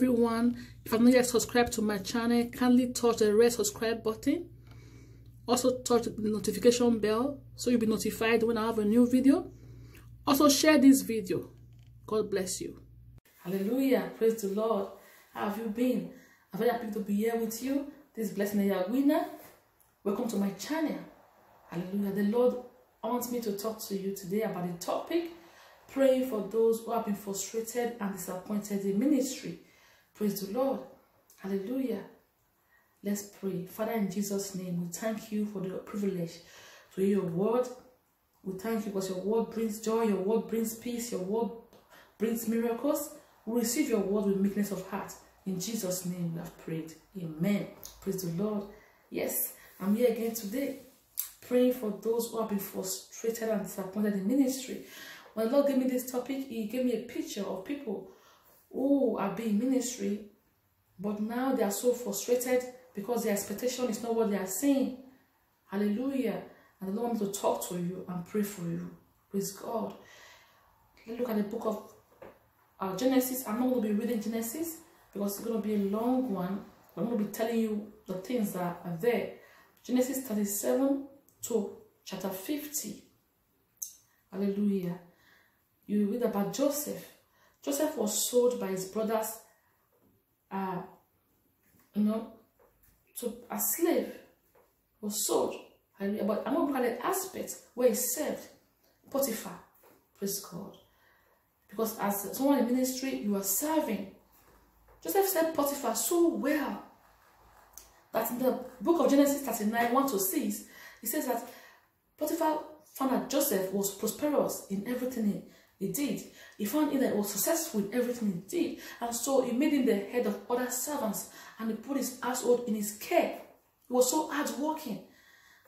everyone. If you're not yet subscribed to my channel, kindly touch the red subscribe button. Also touch the notification bell so you'll be notified when I have a new video. Also share this video. God bless you. Hallelujah. Praise the Lord. How have you been? I'm very happy to be here with you. This is Blessing Ehiagwina. Welcome to my channel. Hallelujah. The Lord wants me to talk to you today about the topic praying for those who have been frustrated and disappointed in ministry. Praise the Lord. Hallelujah. Let's pray. Father, in Jesus' name, we thank you for the privilege to hear your word. We thank you because your word brings joy, your word brings peace, your word brings miracles. We receive your word with meekness of heart. In Jesus' name we have prayed. Amen. Praise the Lord. Yes, I'm here again today praying for those who have been frustrated and disappointed in ministry. When the Lord gave me this topic, He gave me a picture of people who are being ministry, but now they are so frustrated because their expectation is not what they are saying. Hallelujah. And the Lord wants to talk to you and pray for you. Praise God. Let's look at the book of uh, Genesis. I'm not going to be reading Genesis because it's going to be a long one. I'm going to be telling you the things that are there. Genesis 37 to chapter 50. Hallelujah. You read about Joseph. Joseph was sold by his brothers, uh, you know, to a slave. Was sold. But I'm going to at the aspect where he served. Potiphar. Praise God. Because as someone in ministry, you are serving. Joseph served Potiphar so well that in the book of Genesis 39, 1 to 6, he says that Potiphar found that Joseph was prosperous in everything he, did. He found him that he was successful in everything he did. And so he made him the head of other servants and he put his household in his care. He was so hardworking.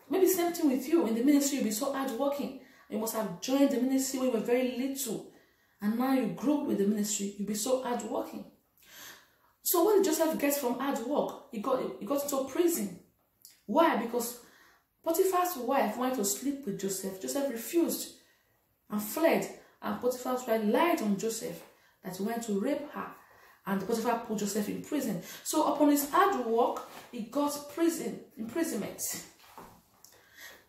Maybe same thing with you. In the ministry, you'll be so hardworking. You must have joined the ministry when you were very little. And now you grew with the ministry, you'll be so hardworking. So what did Joseph get from hard work? He got, he got into prison. Why? Because Potiphar's wife wanted to sleep with Joseph. Joseph refused and fled. And Potiphar's wife lied on Joseph that he went to rape her. And Potiphar put Joseph in prison. So upon his hard work, he got prison, imprisonment.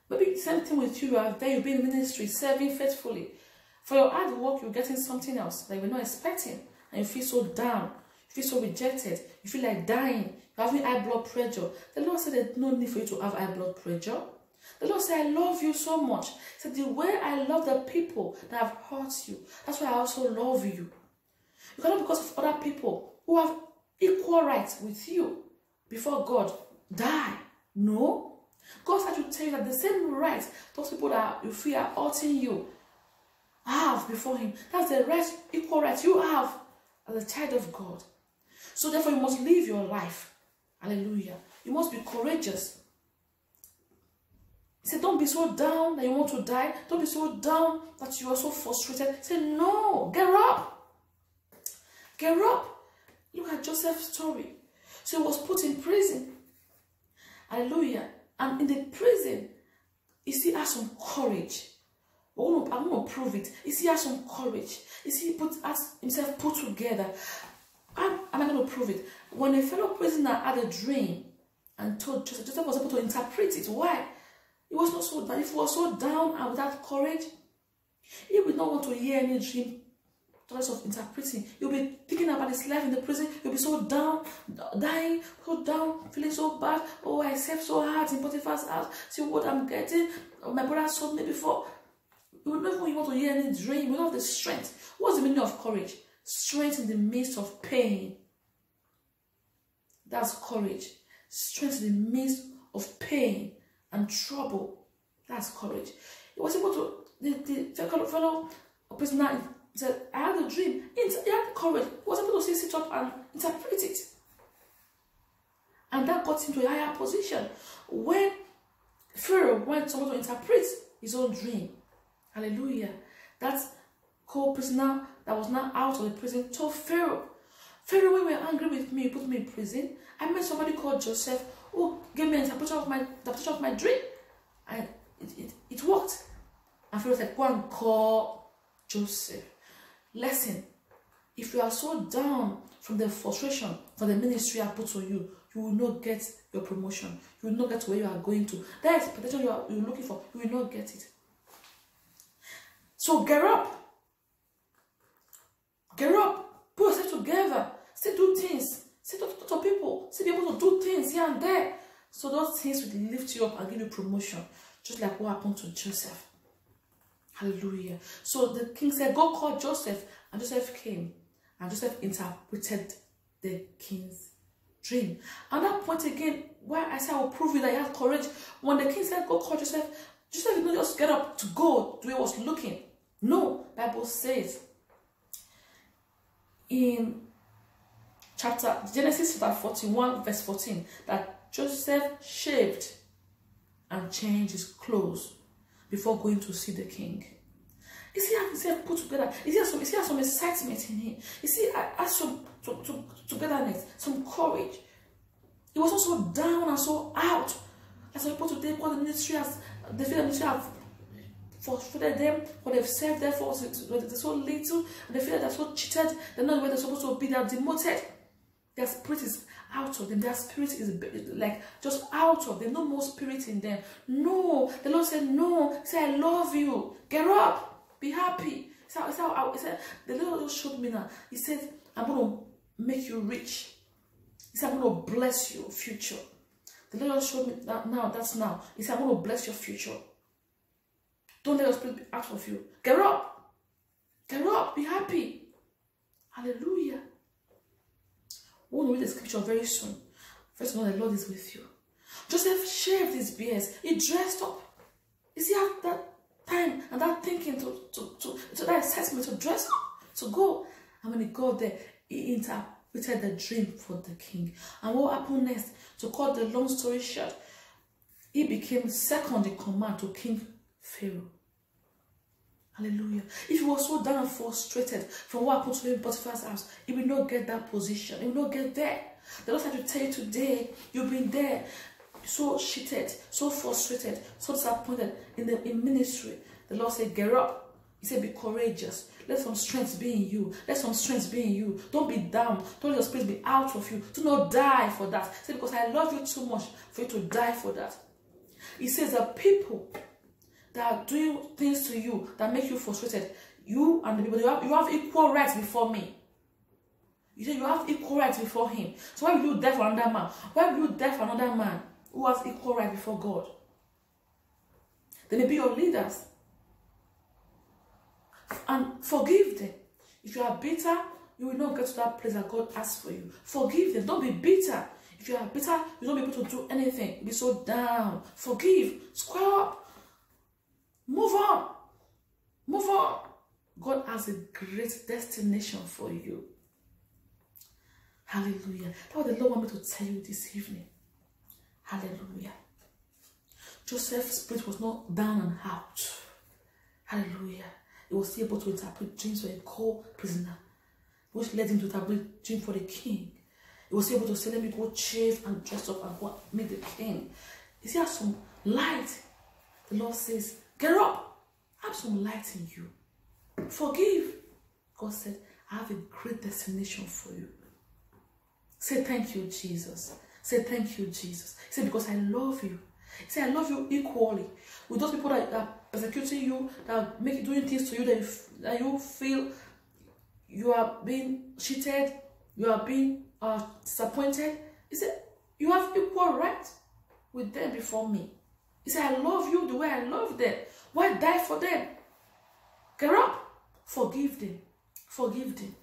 Maybe same thing with you. You there, you've been in ministry, serving faithfully. For your hard work, you're getting something else that you're not expecting. And you feel so down. You feel so rejected. You feel like dying. You're having high blood pressure. The Lord said there's no need for you to have high blood pressure. The Lord said, I love you so much. He said, the way I love the people that have hurt you, that's why I also love you. You cannot, because of other people who have equal rights with you before God, die. No. God said to tell you that the same rights those people that you feel are hurting you have before Him. That's the right, equal rights you have as a child of God. So therefore, you must live your life. Hallelujah. You must be courageous. He said, Don't be so down that you want to die. Don't be so down that you are so frustrated. Said, No, get up. Get up. Look at Joseph's story. So he was put in prison. Hallelujah. And in the prison, he still has some courage. I'm going to prove it. He still has some courage. He still put has himself put together. I'm, I'm going to prove it. When a fellow prisoner had a dream and told Joseph, Joseph was able to interpret it. Why? He was not so down. If he was so down and without courage, he would not want to hear any dream thoughts of interpreting. You'll be thinking about his life in the prison. You'll be so down, dying, so down, feeling so bad. Oh, I served so hard in Potiphar's house. See what I'm getting. Oh, my brother sold me before. You will not want to hear any dream. You not have the strength. What's the meaning of courage? Strength in the midst of pain. That's courage. Strength in the midst of pain and trouble. That's courage. He was able to, the, the fellow, prisoner said, I had a dream. He had courage. He was able to sit up and interpret it. And that got him to a higher position. When Pharaoh went to interpret his own dream, hallelujah, that co-prisoner that was now out of the prison told Pharaoh, Pharaoh, when you were angry with me, you put me in prison. I met somebody called Joseph Oh, who gave me an interpretation of my interpretation of my dream. And it, it, it worked. And Pharaoh said, go and call Joseph. Listen, If you are so down from the frustration for the ministry I put on you, you will not get your promotion. You will not get where you are going to. That expectation you are you're looking for, you will not get it. So get up. Get up. Put yourself together. Still do things. To people. Be able to do things here and there. So those things will lift you up and give you promotion. Just like what happened to Joseph. Hallelujah. So the king said, go call Joseph. And Joseph came. And Joseph interpreted the king's dream. And that point again, why I say I will prove you that he have courage. When the king said, Go call Joseph, Joseph did not just get up to go to where he was looking. No, Bible says in chapter Genesis chapter 41, verse 14, that Joseph shaved and changed his clothes before going to see the king. You see how himself put together. You see some, you see some excitement in him. You see I some to, to, togetherness, some courage. He was also down and so out. As people today call the ministry as they feel the ministry have frustrated them, or they've served there for they're so little, and they feel that they're so cheated, they're not where they're supposed to be, they're demoted. Their spirit is out of them. Their spirit is like just out of them. No more spirit in them. No. The Lord said, No. Said, I love you. Get up. Be happy. So, so, he said, the Lord showed me now. He said, I'm going to make you rich. He said, I'm going to bless your future. The Lord showed me that now, that's now. He said, I'm going to bless your future. Don't let your spirit be out of you. Get up. Get up. Be happy. Hallelujah. We'll read the scripture very soon. First of all, the Lord is with you. Joseph shaved his beard. He dressed up. You see how that time and that thinking to, to, to, to that assessment to dress up, to go. And when he got there, he interpreted the dream for the king. And what happened next? To cut the long story short, he became second in command to King Pharaoh. Hallelujah. If he was so down and frustrated from what happened to him Potiphar's house, he will not get that position. He will not get there. The Lord had to tell you today, you've been there so cheated, so frustrated, so disappointed in the in ministry. The Lord said, Get up. He said, Be courageous. Let some strength be in you. Let some strength be in you. Don't be down. Don't let your spirit be out of you. Do not die for that. He said, Because I love you too much for you to die for that. He says that people that are doing things to you that make you frustrated, you and the people, you have, you have equal rights before me. You say you have equal rights before him. So why will you die for another man? Why will you die for another man? who has equal right before God. They may be your leaders. And forgive them. If you are bitter, you will not get to that place that God has for you. Forgive them. Don't be bitter. If you are bitter, you don't be able to do anything. Be so down. Forgive. Square up. Move on. Move on. God has a great destination for you. Hallelujah. That's what the Lord wants me to tell you this evening. Hallelujah. Joseph's spirit was not down and out. Hallelujah. He was able to interpret dreams for a co-prisoner, which led him to interpret dreams for the king. He was able to say, let me go shave and dress up and go meet the king. Is there some light? The Lord says, get up. Have some light in you. Forgive. God said, I have a great destination for you. Say thank you, Jesus. Say, thank you, Jesus. Say because I love you. Say I love you equally. With those people that are persecuting you, that are making, doing things to you that you, that you feel you are being cheated, you are being uh, disappointed. He said, you have equal right with them before me. He said, I love you the way I love them. Why die for them? Get up. Forgive them. Forgive them.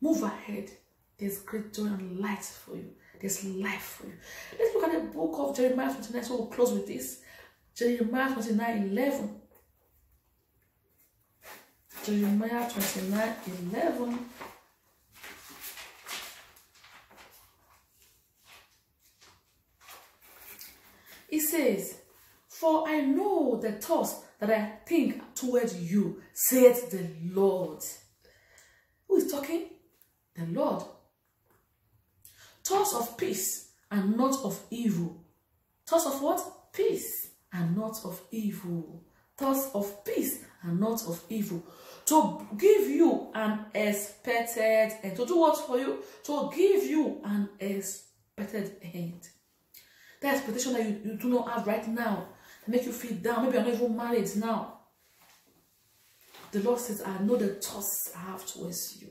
Move ahead. There's great joy and light for you. There's life for you. Let's look at the book of Jeremiah 29. So we'll close with this. Jeremiah 29 11. Jeremiah 29 11. It says, For I know the thoughts that I think towards you, saith the Lord. Who is talking? The Lord thoughts of peace and not of evil. Thoughts of what? Peace and not of evil. thoughts of peace and not of evil. To give you an expected end. To do what for you? To give you an expected end. That expectation that you, you do not have right now, make you feel down. Maybe I'm not even married now. The Lord says, I know the thoughts I have towards you.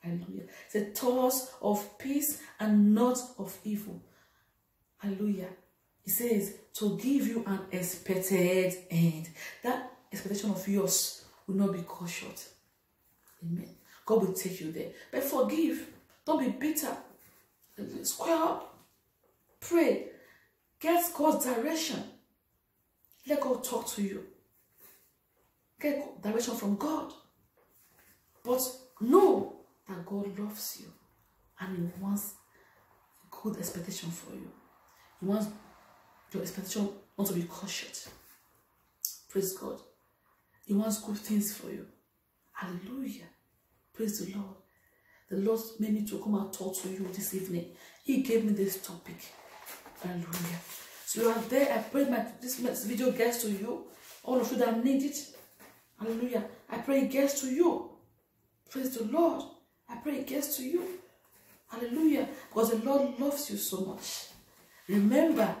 Hallelujah. It's a thoughts of peace and not of evil. Hallelujah. He says to give you an expected end. That expectation of yours will not be cut short. Amen. God will take you there. But forgive. Don't be bitter. Square up. Pray. Get God's direction. Let God talk to you. Get direction from God. But know that God loves you and He wants good expectation for you. He wants your expectation not to be cautious. Praise God. He wants good things for you. Hallelujah. Praise the Lord. The Lord made me to come and talk to you this evening. He gave me this topic. Hallelujah. So you are there. I pray my this video gets to you. All of you that need it. Hallelujah. I pray it gets to you. Praise the Lord. I pray it gets to you. Hallelujah. Because the Lord loves you so much. Remember,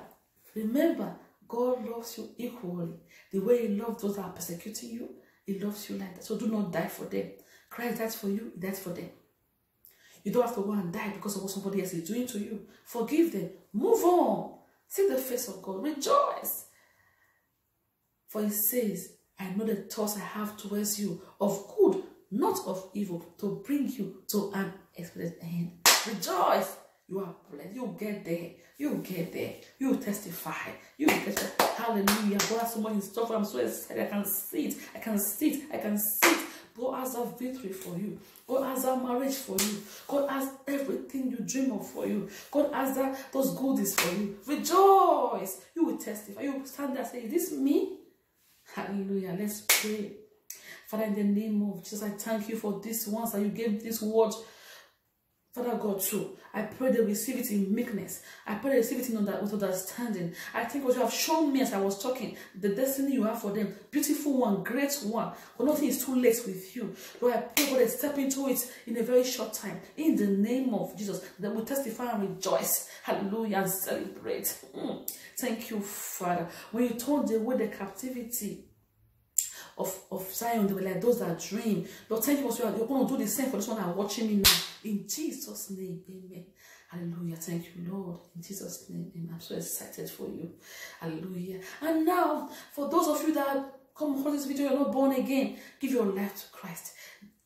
remember, God loves you equally. The way He loves those that are persecuting you, He loves you like that. So do not die for them. Christ died for you, He died for them. You don't have to go and die because of what somebody else is doing to you. Forgive them. Move on. See the face of God. Rejoice. For He says, I know the thoughts I have towards you of good, not of evil, to bring you to an expected end. Rejoice. You are blessed. You get there. You get there. You testify. You get there. Hallelujah. God has so much in store for I'm so excited. I can see it. I can see it. I can see it. God has a victory for you. God has a marriage for you. God has everything you dream of for you. God has that, those goodies for you. Rejoice. You will testify. You will stand there and say, Is this me? Hallelujah. Let's pray. Father, in the name of Jesus, I thank you for this once that you gave this word Father God, too, I pray they receive it in meekness. I pray they receive it in under, with understanding. I think what you have shown me as I was talking, the destiny you have for them, beautiful one, great one, but nothing is too late with you. Lord, I pray God they step into it in a very short time. In the name of Jesus, that we testify and rejoice. Hallelujah and celebrate. Mm. Thank you, Father. When you turned away the captivity, of, of Zion, they were like those that dream. Lord, thank you, you're going to do the same for this one that are watching me now. In Jesus' name, amen. Hallelujah. Thank you, Lord. In Jesus' name, amen. I'm so excited for you. Hallelujah. And now, for those of you that come for this video, you're not born again, give your life to Christ.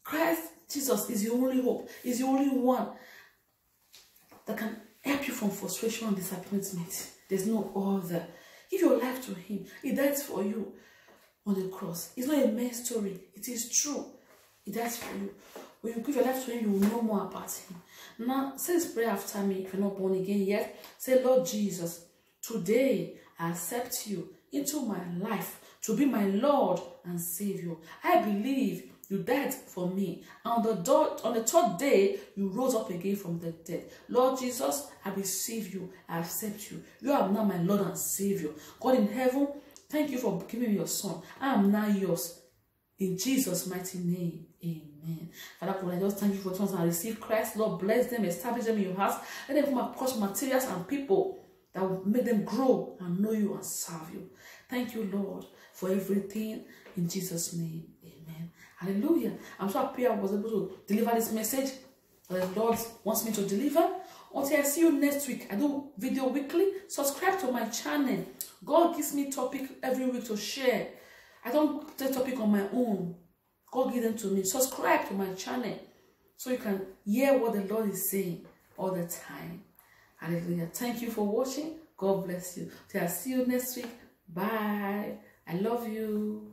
Christ, Jesus, is the only hope, is the only one that can help you from frustration and disappointment. There's no other. Give your life to Him. He died for you on the cross. It's not a mere story. It is true. He died for you. When you give your life to him, you will know more about him. Now, say this prayer after me if you're not born again yet. Say, Lord Jesus, today I accept you into my life to be my Lord and Savior. I believe you died for me. And on the, do- on the third day, you rose up again from the dead. Lord Jesus, I receive you. I accept you. You are now my Lord and Savior. God in heaven, thank you for giving me your son. I am now yours. In Jesus' mighty name. Amen. Father God, I just thank you for those and receive Christ. Lord, bless them, establish them in your house. Let them come across materials and people that will make them grow and know you and serve you. Thank you, Lord, for everything. In Jesus' name, amen. Hallelujah. I'm so happy I was able to deliver this message that the Lord wants me to deliver. Until I see you next week, I do video weekly. Subscribe to my channel. God gives me topic every week to share. I don't take topic on my own. God give them to me. Subscribe to my channel so you can hear what the Lord is saying all the time. Hallelujah. Thank you for watching. God bless you. Till I see you next week. Bye. I love you.